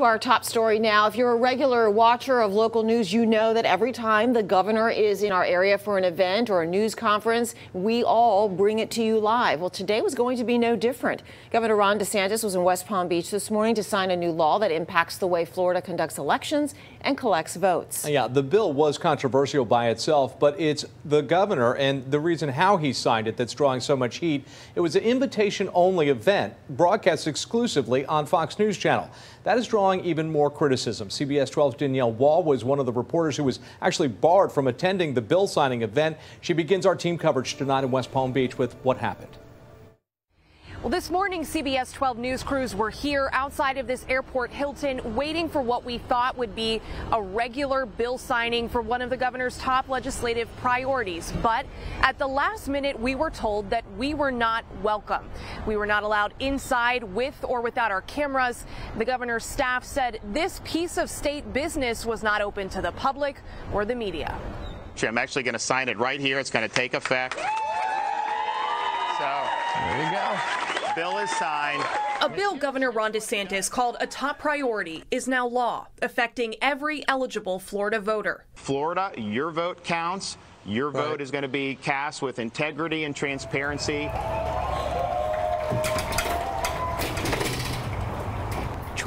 Our top story now. If you're a regular watcher of local news, you know that every time the governor is in our area for an event or a news conference, we all bring it to you live. Well, today was going to be no different. Governor Ron DeSantis was in West Palm Beach this morning to sign a new law that impacts the way Florida conducts elections and collects votes. Yeah, the bill was controversial by itself, but it's the governor and the reason how he signed it that's drawing so much heat. It was an invitation only event broadcast exclusively on Fox News Channel. That is drawing even more criticism. CBS 12's Danielle Waugh was one of the reporters who was actually barred from attending the bill signing event. She begins our team coverage tonight in West Palm Beach with what happened. Well, this morning, CBS 12 news crews were here outside of this airport Hilton waiting for what we thought would be a regular bill signing for one of the governor's top legislative priorities. But at the last minute, we were told that we were not welcome. We were not allowed inside with or without our cameras. The governor's staff said this piece of state business was not open to the public or the media. I'm actually going to sign it right here. It's going to take effect. So there you go. Bill is signed. A bill Governor Ron DeSantis called a top priority is now law, affecting every eligible Florida voter. Florida, your vote counts. Your vote right. is going to be cast with integrity and transparency.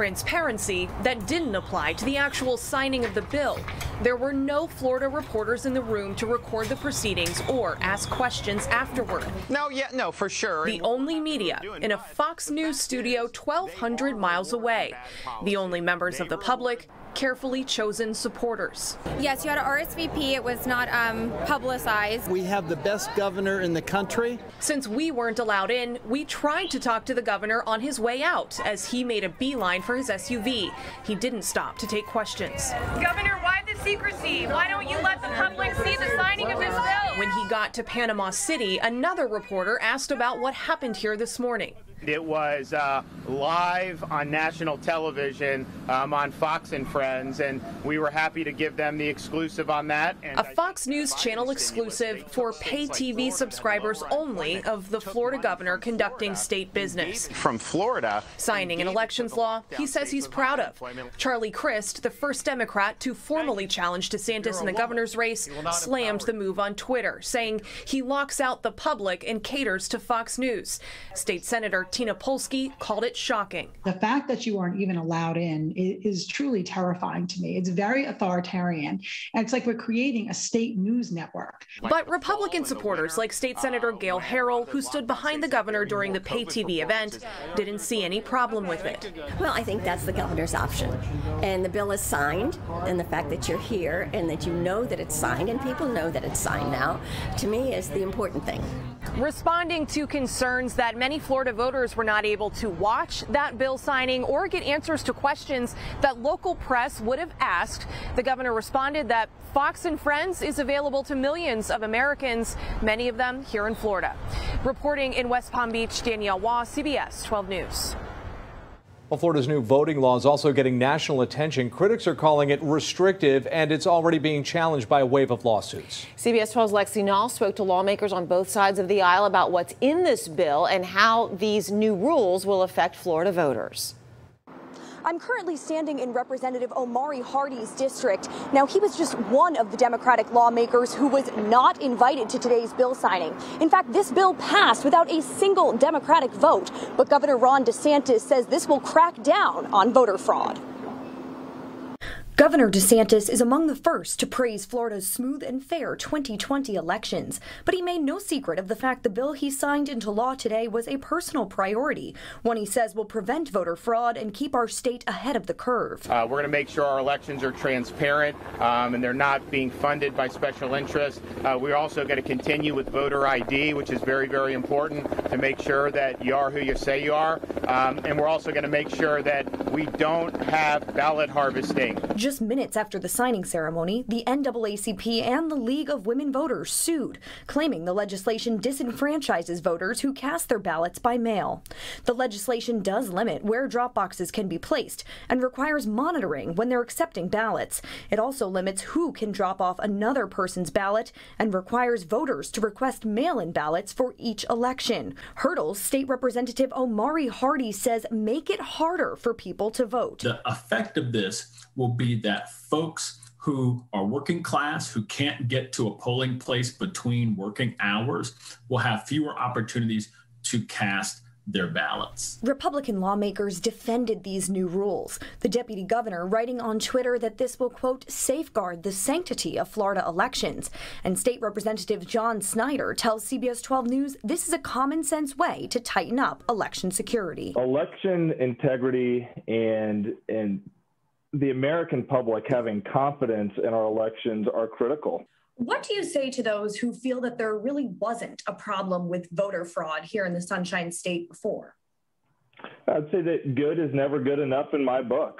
Transparency that didn't apply to the actual signing of the bill. There were no Florida reporters in the room to record the proceedings or ask questions afterward. No, yeah, no, for sure. The only media in a Fox News studio 1,200 miles away. The only members of the public carefully chosen supporters. Yes, you had an RSVP. It was not um, publicized. We have the best governor in the country. Since we weren't allowed in, we tried to talk to the governor on his way out as he made a beeline for his SUV. He didn't stop to take questions. Governor, why the secrecy? Why don't you let the public see the signing of this bill? When he got to Panama City, another reporter asked about what happened here this morning. It was uh, live on national television um, on Fox and Friends, and we were happy to give them the exclusive on that. And a Fox News channel exclusive for pay TV subscribers only of the Florida governor conducting state business. From Florida. Signing an elections law he says he's proud of. Charlie Crist, the first Democrat to formally challenge DeSantis in the governor's race, slammed the move on Twitter, saying he locks out the public and caters to Fox News. State Senator Tina Polsky called it shocking. The fact that you aren't even allowed in is, is truly terrifying to me. It's very authoritarian. And it's like we're creating a state news network. But Republican supporters like State Senator Gayle Harrell, who stood behind the governor during the pay TV event, didn't see any problem with it. Well, I think that's the governor's option. And the bill is signed, and the fact that you're here and that you know that it's signed, and people know that it's signed now, to me is the important thing. Responding to concerns that many Florida voters were not able to watch that bill signing or get answers to questions that local press would have asked, the governor responded that Fox and Friends is available to millions of Americans, many of them here in Florida. Reporting in West Palm Beach, Danielle Waugh, CBS 12 News. Well, Florida's new voting law is also getting national attention. Critics are calling it restrictive, and it's already being challenged by a wave of lawsuits. CBS 12's Lexi Nall spoke to lawmakers on both sides of the aisle about what's in this bill and how these new rules will affect Florida voters. I'm currently standing in Representative Omari Hardy's district. Now, he was just one of the Democratic lawmakers who was not invited to today's bill signing. In fact, this bill passed without a single Democratic vote. But Governor Ron DeSantis says this will crack down on voter fraud. Governor DeSantis is among the first to praise Florida's smooth and fair 2020 elections, but he made no secret of the fact the bill he signed into law today was a personal priority, one he says will prevent voter fraud and keep our state ahead of the curve. Uh, we're going to make sure our elections are transparent um, and they're not being funded by special interests. Uh, we're also going to continue with voter ID, which is very, very important to make sure that you are who you say you are. Um, and we're also going to make sure that we don't have ballot harvesting. Just Just minutes after the signing ceremony, the NAACP and the League of Women Voters sued, claiming the legislation disenfranchises voters who cast their ballots by mail. The legislation does limit where drop boxes can be placed and requires monitoring when they're accepting ballots. It also limits who can drop off another person's ballot and requires voters to request mail in ballots for each election. Hurdles State Representative Omari Hardy says make it harder for people to vote. The effect of this will be that folks who are working class, who can't get to a polling place between working hours, will have fewer opportunities to cast their ballots. Republican lawmakers defended these new rules. The deputy governor writing on Twitter that this will, quote, safeguard the sanctity of Florida elections. And State Representative John Snyder tells CBS 12 News this is a common sense way to tighten up election security. Election integrity and and the American public having confidence in our elections are critical. What do you say to those who feel that there really wasn't a problem with voter fraud here in the Sunshine State before? I'd say that good is never good enough in my book.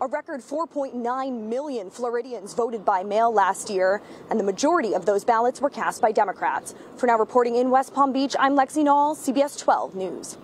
A record 4.9 million Floridians voted by mail last year, and the majority of those ballots were cast by Democrats. For now, reporting in West Palm Beach, I'm Lexi Nall, CBS 12 News.